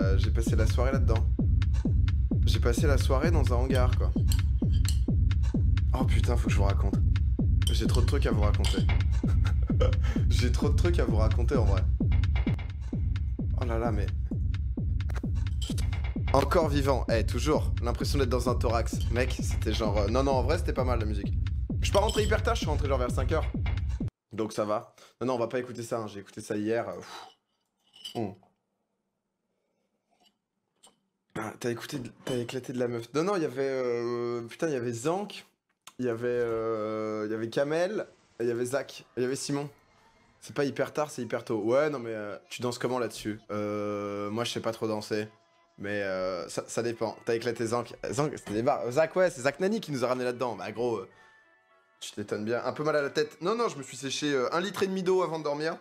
euh, j'ai passé la soirée là-dedans. J'ai passé la soirée dans un hangar, quoi. Oh putain, faut que je vous raconte. J'ai trop de trucs à vous raconter. j'ai trop de trucs à vous raconter en vrai. Oh là là, mais... Encore vivant, eh, toujours. L'impression d'être dans un thorax. Mec, c'était genre... euh, Non, non, en vrai, c'était pas mal la musique. Je suis pas rentré hyper tard, je suis rentré genre vers 5h. Donc ça va. Non, non, on va pas écouter ça, hein. j'ai écouté ça hier. Hum. Ah, t'as écouté, t'as éclaté de la meuf. Non, non, il y avait... euh, Putain, il y avait Zank, il y avait... euh, Il y avait Kamel, il y avait Zach, il y avait Simon. C'est pas hyper tard, c'est hyper tôt. Ouais, non, mais euh, tu danses comment là-dessus? Euh, Moi, je sais pas trop danser. Mais ça, ça dépend. T'as éclaté Zank. Zank, c'était des barres. Zach, ouais, c'est Zach Nani qui nous a ramené là-dedans. Bah, gros, tu t'étonnes bien. Un peu mal à la tête. Non, non, je me suis séché un litre et demi d'eau avant de dormir.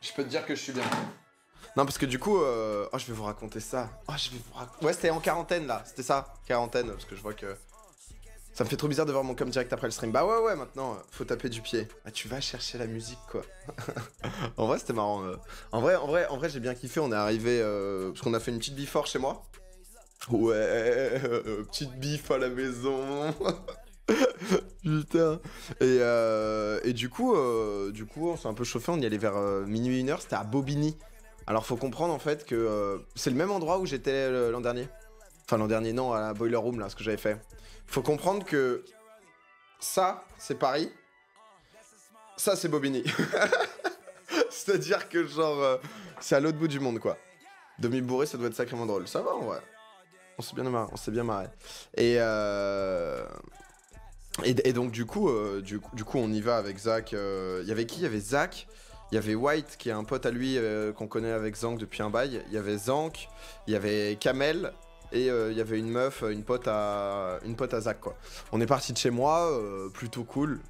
Je peux te dire que je suis bien. Non, parce que du coup, euh... oh, je vais vous raconter ça. Oh, je vais vous raconter. Ouais, c'était en quarantaine là. C'était ça, quarantaine, parce que je vois que. Ça me fait trop bizarre de voir mon com direct après le stream. Bah ouais, ouais, maintenant, euh, faut taper du pied. Ah, tu vas chercher la musique, quoi. en vrai, c'était marrant. euh. En vrai, en vrai, en vrai, j'ai bien kiffé. On est arrivé euh, parce qu'on a fait une petite bifort chez moi. Ouais, petite bif à la maison. Putain. Et, euh, et du coup, du coup, on s'est un peu chauffé. On y allait vers minuit une heure. C'était à Bobigny. Alors, faut comprendre en fait que euh, c'est le même endroit où j'étais euh, l'an dernier. Enfin, l'an dernier, non, à la Boiler Room, là, ce que j'avais fait. Faut comprendre que ça, c'est Paris. Ça, c'est Bobigny. C'est-à-dire que, genre, euh, c'est à l'autre bout du monde, quoi. Demi-bourré, ça doit être sacrément drôle. Ça va, en vrai. On s'est bien marré. On s'est bien marré. Et, et, donc, du coup, du, coup- on y va avec Zach. Il y avait qui? Il y avait Zach. Il y avait White, qui est un pote à lui euh, qu'on connaît avec Zank depuis un bail. Il y avait Zank. Il y avait Kamel. Et euh, il y avait une meuf, une pote à, une pote à Zach, quoi. On est parti de chez moi, euh, plutôt cool.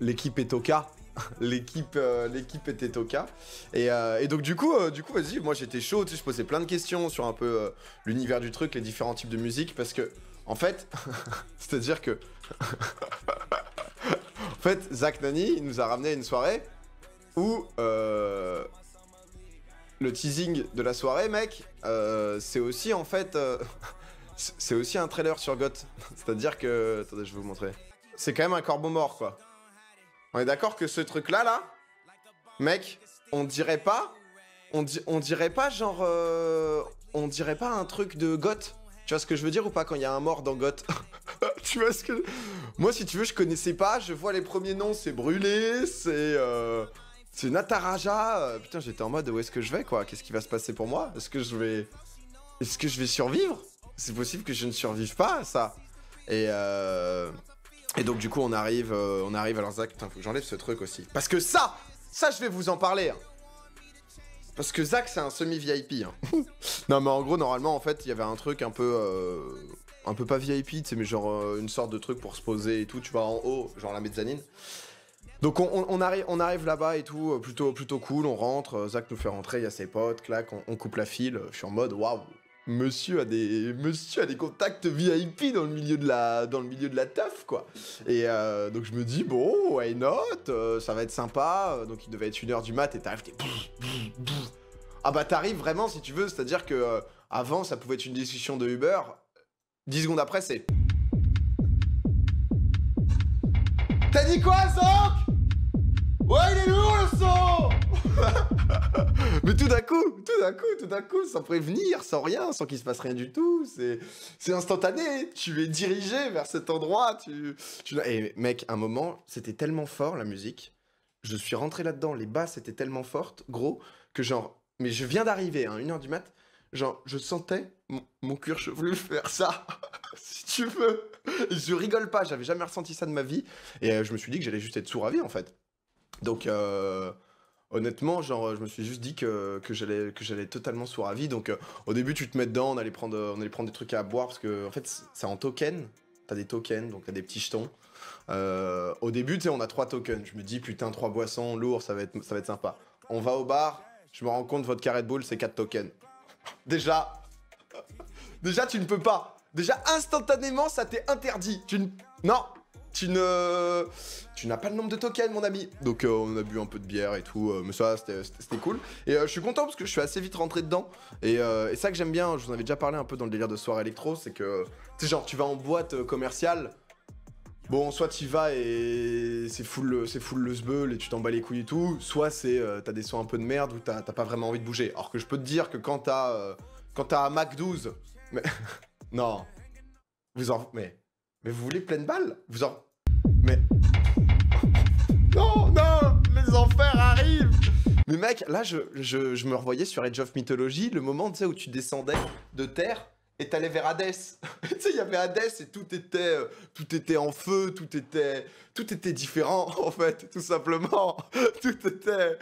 L'équipe est au cas. L'équipe, l'équipe était au cas. Et, et donc du coup, du coup, vas-y, moi j'étais chaud, tu sais, je posais plein de questions sur un peu l'univers du truc, les différents types de musique, parce que, en fait, c'est-à-dire que, en fait, Zach Nani il nous a ramené à une soirée où euh, le teasing de la soirée, mec, euh, c'est aussi en fait, euh, c'est aussi un trailer sur Goth. C'est-à-dire que, attendez, je vais vous montrer. C'est quand même un corbeau mort, quoi. On est d'accord que ce truc-là, là, mec, on dirait pas, on, di- on dirait pas genre, euh, on dirait pas un truc de Goth. Tu vois ce que je veux dire ou pas quand il y a un mort dans Goth Tu vois ce que... Moi, si tu veux, je connaissais pas, je vois les premiers noms, c'est Brûlé, c'est... C'est Nataraja. euh, Putain, j'étais en mode où est-ce que je vais quoi? Qu'est-ce qui va se passer pour moi? Est-ce que je vais. Est-ce que je vais survivre? C'est possible que je ne survive pas à ça. Et euh... Donc du coup on arrive, euh, on arrive alors Zach, putain faut que j'enlève ce truc aussi. Parce que ça, ça je vais vous en parler. hein. Parce que Zach c'est un semi VIP. hein. non mais en gros normalement en fait il y avait un truc un peu, euh, un peu pas VIP, tu sais mais genre une sorte de truc pour se poser et tout. Tu vas en haut, genre la mezzanine. Donc on, arrive, là-bas et tout, euh, plutôt, plutôt cool, on rentre, euh, Zach nous fait rentrer, il y a ses potes, clac, on, coupe la file, euh, je suis en mode waouh, monsieur a des, monsieur a des contacts VIP dans le milieu de la, dans le milieu de la teuf quoi. Et donc je me dis bon, why not, ça va être sympa, donc il devait être 1h du mat et t'arrives, t'es ah bah t'arrives vraiment si tu veux, c'est-à-dire que euh, avant ça pouvait être une discussion de Uber, 10 secondes après c'est T'as dit quoi, Zank Ouais, il est lourd le son Mais tout d'un coup, tout d'un coup, tout d'un coup, sans prévenir, sans rien, sans qu'il se passe rien du tout, c'est instantané. Tu es dirigé vers cet endroit. Tu, tu... Et mec, un moment, c'était tellement fort la musique. Je suis rentré là-dedans, les basses étaient tellement fortes, gros, que genre, mais je viens d'arriver, hein, une heure du mat, genre, je sentais mon, cuir chevelu faire ça, si tu veux. Je rigole pas, j'avais jamais ressenti ça de ma vie. Et euh, je me suis dit que j'allais juste être vie en fait. Donc euh, honnêtement, genre je me suis juste dit que, j'allais que j'allais totalement sourd à vie. Donc euh, au début tu te mets dedans, on allait prendre on allait prendre des trucs à boire parce que en fait c'est- c'est en token. T'as des tokens, donc t'as des petits jetons. Euh, au début, tu sais, on a trois tokens. Je me dis putain trois boissons, lourd, ça va être ça va être sympa. On va au bar, je me rends compte votre carré de boule c'est quatre tokens. Déjà, déjà tu ne peux pas. Déjà instantanément ça t'est interdit. Tu ne... non, tu n'as pas le nombre de tokens, mon ami. Donc, euh, on a bu un peu de bière et tout, euh, mais ça, c'était cool. Et euh, je suis content parce que je suis assez vite rentré dedans. Et, ça que j'aime bien, je vous en avais déjà parlé un peu dans le délire de soirée électro, c'est que, tu genre, tu vas en boîte commerciale, Bon, soit tu vas et c'est full, c'est full le sbeul et tu t'en bats les couilles et tout, soit c'est t'as des sons un peu de merde ou t'as pas vraiment envie de bouger. Alors que je peux te dire que quand t'as quand t'as un Mac 12, mais non, vous en mais mais vous voulez pleine balle? Vous en mais non, non, les enfers arrivent Mais mec, là, je, je, me revoyais sur Age of Mythology, le moment, où tu descendais de terre et t'allais vers Hadès. tu sais, il y avait Hadès et tout était, euh, tout était en feu, tout était, tout était différent, en fait, tout simplement. tout était,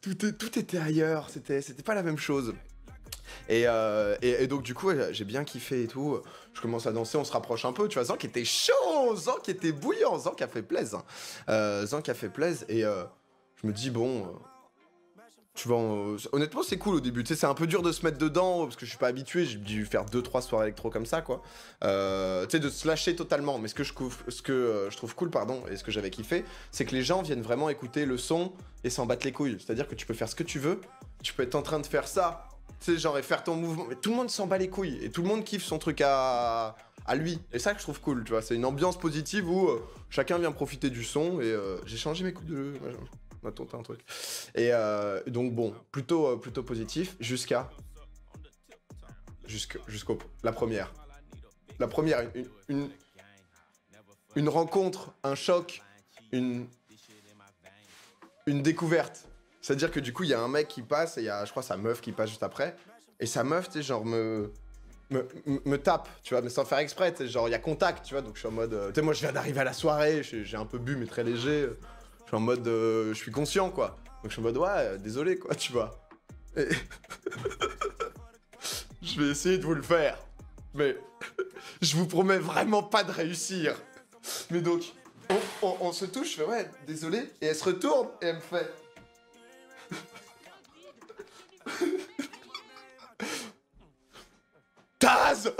tout, tout était ailleurs, c'était pas la même chose. Euh, et, donc du coup, j'ai bien kiffé et tout. Je commence à danser, on se rapproche un peu. Tu vois, Zank était chaud, Zank était bouillant, Zank a fait plaisir. Hein. Euh, Zank a fait plaisir et euh, je me dis bon. Tu vois, honnêtement, c'est cool au début. Tu sais, c'est un peu dur de se mettre dedans parce que je suis pas habitué. J'ai dû faire 2-3 soirées électro comme ça, quoi. tu sais, de se lâcher totalement. Mais ce que je, trouve cool, pardon, et ce que j'avais kiffé, c'est que les gens viennent vraiment écouter le son et s'en battre les couilles. C'est-à-dire que tu peux faire ce que tu veux. Tu peux être en train de faire ça tu sais, genre, et faire ton mouvement. Mais tout le monde s'en bat les couilles. Et tout le monde kiffe son truc à, à lui. Et ça que je trouve cool, tu vois. C'est une ambiance positive où euh, chacun vient profiter du son. Et euh, j'ai changé mes coups de. On a tenté un truc. Et euh, donc, bon, plutôt, plutôt positif jusqu'à. Jusqu'au. la première. La première, une, une, une rencontre, un choc, une. Une découverte c'est-à-dire que du coup, il y a un mec qui passe et il y a, je crois, sa meuf qui passe juste après. Et sa meuf, tu sais, genre, me, me, tape, tu vois, mais sans faire exprès, tu genre, il y a contact, tu vois, donc je suis en mode. Euh, tu sais, moi, je viens d'arriver à la soirée, j'ai un peu bu, mais très léger. Je suis en mode. Euh, je suis conscient, quoi. Donc je suis en mode, ouais, euh, désolé, quoi, tu vois. Je vais essayer de vous le faire. Mais. je vous promets vraiment pas de réussir. Mais donc. On, on se touche, je fais, ouais, désolé. Et elle se retourne et elle me fait. Taz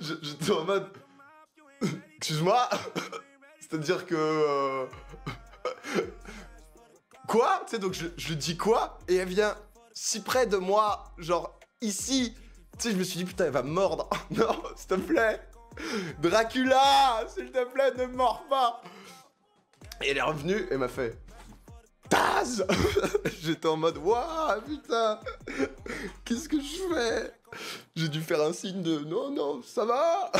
J'étais en mode... Excuse-moi. C'est-à-dire que... Euh, quoi? Tu sais, donc je, je dis quoi? Et elle vient si près de moi, genre ici. Tu sais, je me suis dit, putain, elle va mordre. non, s'il te plaît. Dracula S'il te plaît, ne mords pas. Et elle est revenue et m'a fait J'étais en mode Waouh, putain Qu'est-ce que je fais? J'ai dû faire un signe de Non, non, ça va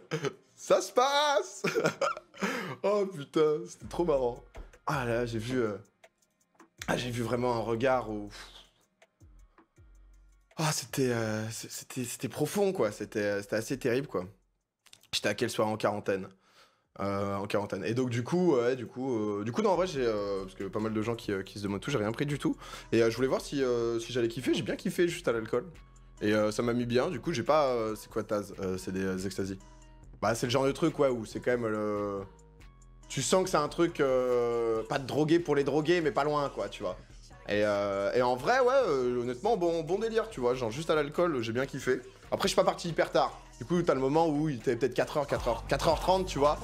Ça se passe Oh putain, c'était trop marrant. Ah là, j'ai vu. Euh, ah, j'ai vu vraiment un regard où. Ah, c'était, euh, c'était, profond, quoi. C'était, c'était assez terrible, quoi. J'étais à quelle soirée en quarantaine? Euh, en quarantaine. Et donc du coup, ouais, du coup, euh, du coup, non, en vrai, j'ai euh, parce que pas mal de gens qui, se demandent tout, j'ai rien pris du tout. Et je voulais voir si, j'allais kiffer. J'ai bien kiffé juste à l'alcool. Et ça m'a mis bien. Du coup, j'ai pas. c'est quoi Taz C'est des ecstasy? Bah, c'est le genre de truc, ouais, où c'est quand même le. Tu sens que c'est un truc pas de droguer pour les droguer, mais pas loin, quoi, tu vois. Et, et en vrai, ouais, honnêtement, bon, bon délire, tu vois. Genre juste à l'alcool, j'ai bien kiffé. Après, je suis pas parti hyper tard. Du coup, t'as le moment où il était peut-être 4h, 4h, 4h30, tu vois.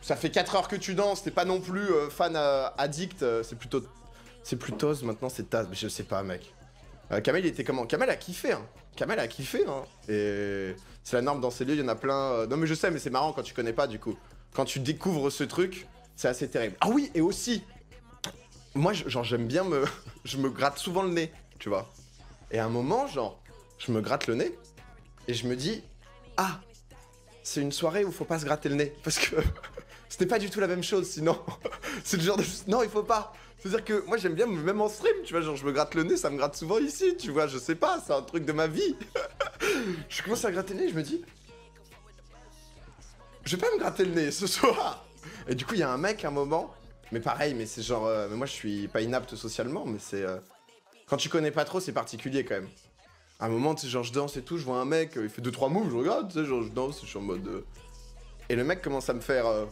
Ça fait 4 h que tu danses, t'es pas non plus euh, fan euh, addict, euh, c'est plutôt... C'est plutôt maintenant c'est Taz, mais je sais pas, mec. Kamel, était comment? Kamel a kiffé, hein. Kamel a kiffé, hein. Et c'est la norme dans ces lieux, il y en a plein... Non mais je sais, mais c'est marrant quand tu connais pas, du coup. Quand tu découvres ce truc, c'est assez terrible. Ah oui, et aussi, moi, genre, j'aime bien me... je me gratte souvent le nez, tu vois. Et à un moment, genre, je me gratte le nez, et je me dis, ah, c'est une soirée où faut pas se gratter le nez. Parce que c'était pas du tout la même chose sinon. c'est le genre de. Non, il faut pas. C'est-à-dire que moi j'aime bien, même en stream, tu vois, genre je me gratte le nez, ça me gratte souvent ici, tu vois, je sais pas, c'est un truc de ma vie. je commence à gratter le nez, je me dis. Je vais pas me gratter le nez ce soir. Et du coup, il y a un mec à un moment, mais pareil, mais c'est genre. Euh, mais moi je suis pas inapte socialement, mais c'est. Euh, quand tu connais pas trop, c'est particulier quand même un moment, tu sais, genre, je danse et tout, je vois un mec, euh, il fait 2-3 moves, je regarde, tu sais, genre, je danse, je suis en mode. Euh, et le mec commence à me faire. Euh,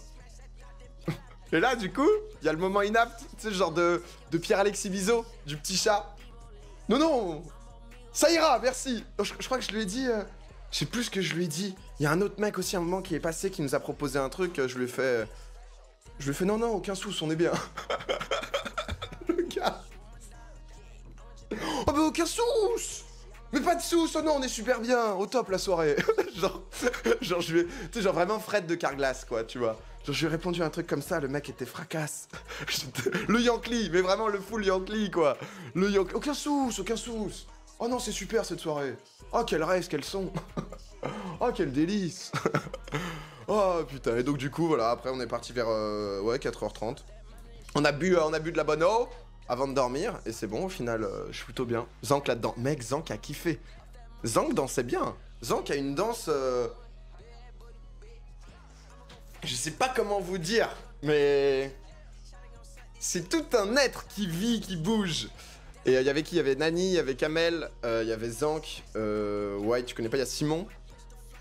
et là, du coup, il y a le moment inapte, tu sais, genre de, de Pierre-Alexis Bizot, du petit chat. Non, non Ça ira, merci je, crois que je lui ai dit. Je sais plus ce que je lui ai dit. Il y a un autre mec aussi, à un moment, qui est passé, qui nous a proposé un truc. Je lui ai fait. Je lui ai fait non, non, aucun sous, on est bien. le gars. Oh, bah, aucun sous Mais pas de sous, oh non, on est super bien, au top la soirée. genre, genre, je lui ai. Genre vraiment Fred de Carglass, quoi, tu vois. Genre, je lui ai répondu à un truc comme ça, le mec était fracasse. le Yankee, mais vraiment le full Yankee, quoi. Le Yankee. Aucun sous, aucun sous. Oh non, c'est super cette soirée. Oh, quel rêve qu'elles sont Oh, quel délice Oh, putain. Et donc, du coup, voilà, après, on est parti vers, euh, ouais, 4h30. On a bu, euh, on a bu de la bonne eau avant de dormir, et c'est bon, au final, euh, je suis plutôt bien. Zank là-dedans. Mec, Zank a kiffé. Zank dansait bien. Zank a une danse... Je sais pas comment vous dire, mais... C'est tout un être qui vit, qui bouge. Et il euh, y avait qui? Il y avait Nani, il y avait Kamel, il euh, y avait Zank, euh, ouais, tu connais pas, il y a Simon,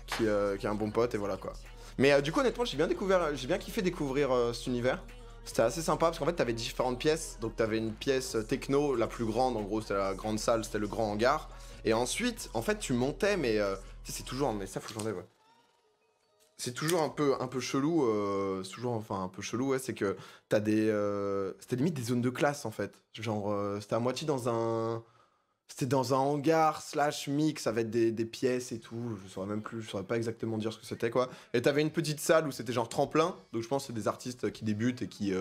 qui, qui, est un bon pote, et voilà quoi. Mais du coup, honnêtement, j'ai bien découvert, j'ai bien kiffé découvrir cet univers. C'était assez sympa parce qu'en fait, t'avais différentes pièces. Donc, t'avais une pièce techno, la plus grande, en gros, c'était la grande salle, c'était le grand hangar. Et ensuite, en fait, tu montais, mais c'est toujours, mais ça faut que j'enlève, ouais c'est toujours un peu, un peu chelou, euh, toujours enfin un peu chelou, ouais, c'est que t'as des, euh, c'était limite des zones de classe en fait, genre euh, c'était à moitié dans un, c'était dans un hangar slash mix avec des, des, pièces et tout, je saurais même plus, je saurais pas exactement dire ce que c'était quoi, et t'avais une petite salle où c'était genre tremplin, donc je pense que c'est des artistes qui débutent et qui,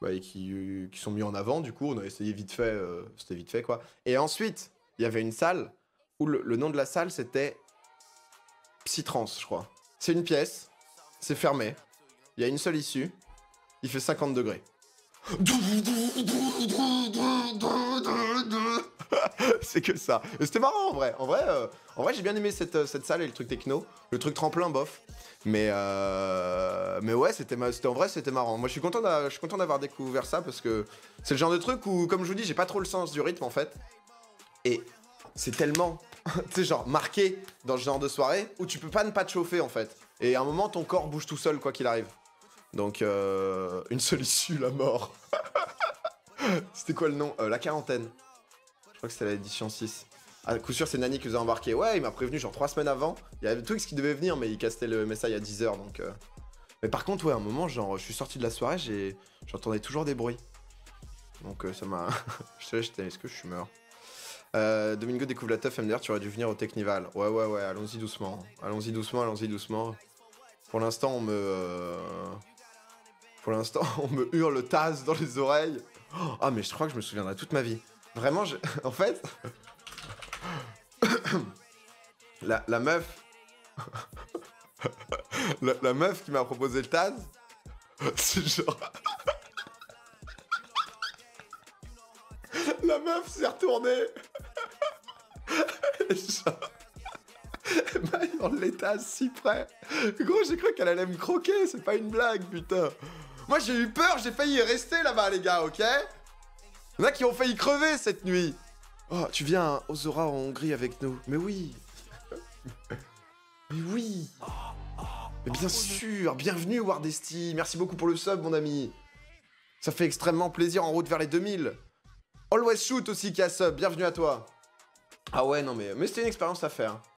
bah, et qui, qui, sont mis en avant, du coup. On a essayé vite fait, c'était vite fait quoi, et ensuite il y avait une salle où le, le nom de la salle c'était Psytrance je crois. C'est une pièce, c'est fermé, il y a une seule issue, il fait 50 degrés. c'est que ça. C'était marrant en vrai. En vrai, euh, vrai j'ai bien aimé cette, euh, cette, salle et le truc techno. Le truc tremplin, bof. Mais, euh, mais ouais, c'était en vrai, c'était marrant. Moi, je suis content d'avoir découvert ça parce que c'est le genre de truc où, comme je vous dis, j'ai pas trop le sens du rythme en fait. Et c'est tellement tu genre marqué dans ce genre de soirée où tu peux pas ne pas te chauffer en fait. Et à un moment, ton corps bouge tout seul quoi qu'il arrive. Donc, une seule issue, la mort. c'était quoi le nom? La quarantaine. Je crois que c'était l'édition 6. À coup sûr, c'est Nani qui vous a embarqué. Ouais, il m'a prévenu genre 3 semaines avant. Il y avait Twix qui devait venir, mais il castait le message à 10h donc. Euh. Mais par contre, ouais, à un moment, genre, je suis sorti de la soirée, j'entendais toujours des bruits. Donc, ça m'a. je sais, est-ce que je suis mort? Euh, Domingo découvre la teuf MDR, tu aurais dû venir au Technival. Ouais, ouais, ouais, allons-y doucement. Allons-y doucement, allons-y doucement. Pour l'instant, on me. Euh, pour l'instant, on me hurle Taz dans les oreilles. Ah, mais je crois que je me souviendrai toute ma vie. Vraiment, en fait. la, la meuf. la, meuf qui m'a proposé le Taz. C'est genre. la meuf s'est retournée. Genre... l'état si près. Gros, j'ai cru qu'elle allait me croquer, c'est pas une blague, putain. Moi, j'ai eu peur, j'ai failli rester là-bas, les gars, ok? Il y en a qui ont failli crever cette nuit. Oh, tu viens aux Ozora en Hongrie avec nous. Mais oui. Mais oui. Mais bien sûr, bienvenue Wardesty. Merci beaucoup pour le sub, mon ami. Ça fait extrêmement plaisir en route vers les 2000. Always Shoot aussi qui a sub, bienvenue à toi. Ah ouais, non mais, mais c'était une expérience à faire.